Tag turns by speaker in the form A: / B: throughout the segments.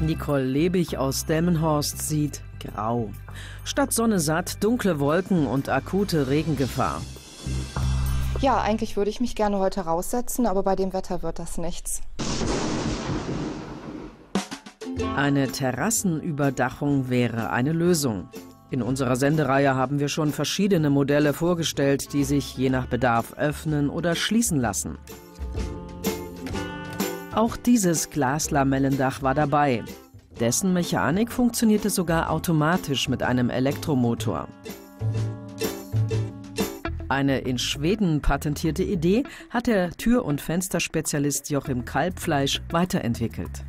A: Nicole Lebig aus Delmenhorst sieht grau. Statt Sonne satt, dunkle Wolken und akute Regengefahr.
B: Ja, eigentlich würde ich mich gerne heute raussetzen, aber bei dem Wetter wird das nichts.
A: Eine Terrassenüberdachung wäre eine Lösung. In unserer Sendereihe haben wir schon verschiedene Modelle vorgestellt, die sich je nach Bedarf öffnen oder schließen lassen. Auch dieses Glaslamellendach war dabei. Dessen Mechanik funktionierte sogar automatisch mit einem Elektromotor. Eine in Schweden patentierte Idee hat der Tür- und Fensterspezialist Joachim Kalbfleisch weiterentwickelt.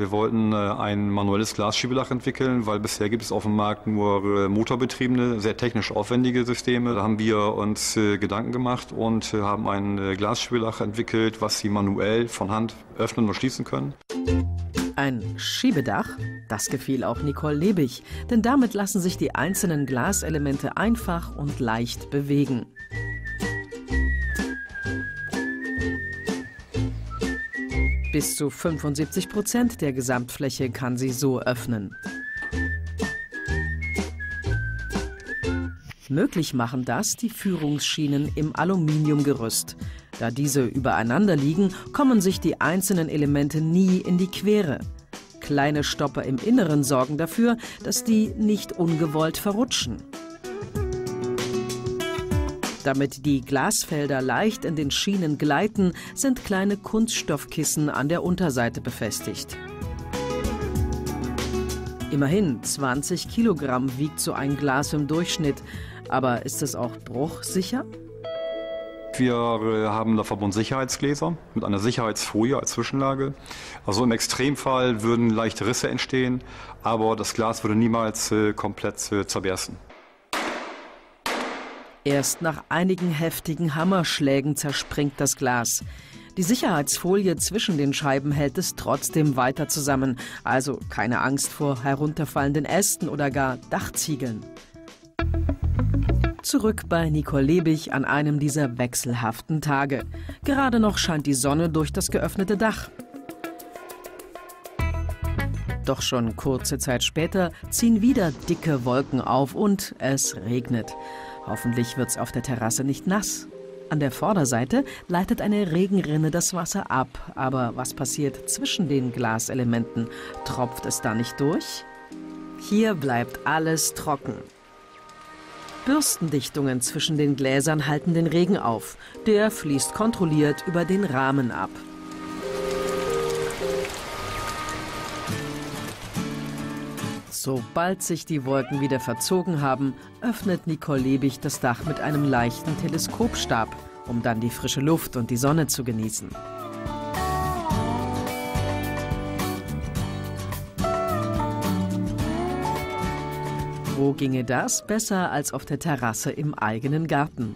C: Wir wollten äh, ein manuelles Glasschiebedach entwickeln, weil bisher gibt es auf dem Markt nur äh, motorbetriebene, sehr technisch aufwendige Systeme. Da haben wir uns äh, Gedanken gemacht und haben ein Glasschiebedach entwickelt, was Sie manuell von Hand öffnen und schließen können.
A: Ein Schiebedach, das gefiel auch Nicole Lebig, denn damit lassen sich die einzelnen Glaselemente einfach und leicht bewegen. Bis zu 75 Prozent der Gesamtfläche kann sie so öffnen. Möglich machen das die Führungsschienen im Aluminiumgerüst. Da diese übereinander liegen, kommen sich die einzelnen Elemente nie in die Quere. Kleine Stopper im Inneren sorgen dafür, dass die nicht ungewollt verrutschen. Damit die Glasfelder leicht in den Schienen gleiten, sind kleine Kunststoffkissen an der Unterseite befestigt. Immerhin 20 Kilogramm wiegt so ein Glas im Durchschnitt. Aber ist es auch bruchsicher?
C: Wir äh, haben da verbunden Sicherheitsgläser mit einer Sicherheitsfolie als Zwischenlage. Also im Extremfall würden leichte Risse entstehen, aber das Glas würde niemals äh, komplett äh, zerbersten.
A: Erst nach einigen heftigen Hammerschlägen zerspringt das Glas. Die Sicherheitsfolie zwischen den Scheiben hält es trotzdem weiter zusammen, also keine Angst vor herunterfallenden Ästen oder gar Dachziegeln. Zurück bei Nicole Lebig an einem dieser wechselhaften Tage. Gerade noch scheint die Sonne durch das geöffnete Dach. Doch schon kurze Zeit später ziehen wieder dicke Wolken auf und es regnet. Hoffentlich wird's auf der Terrasse nicht nass. An der Vorderseite leitet eine Regenrinne das Wasser ab. Aber was passiert zwischen den Glaselementen? Tropft es da nicht durch? Hier bleibt alles trocken. Bürstendichtungen zwischen den Gläsern halten den Regen auf. Der fließt kontrolliert über den Rahmen ab. Sobald sich die Wolken wieder verzogen haben, öffnet Nicole Lebig das Dach mit einem leichten Teleskopstab, um dann die frische Luft und die Sonne zu genießen. Wo ginge das besser als auf der Terrasse im eigenen Garten?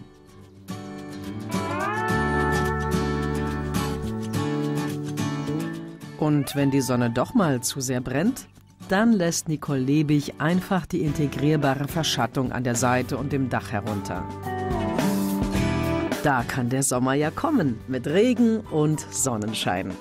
A: Und wenn die Sonne doch mal zu sehr brennt, dann lässt Nicole Lebig einfach die integrierbare Verschattung an der Seite und dem Dach herunter. Da kann der Sommer ja kommen mit Regen und Sonnenschein.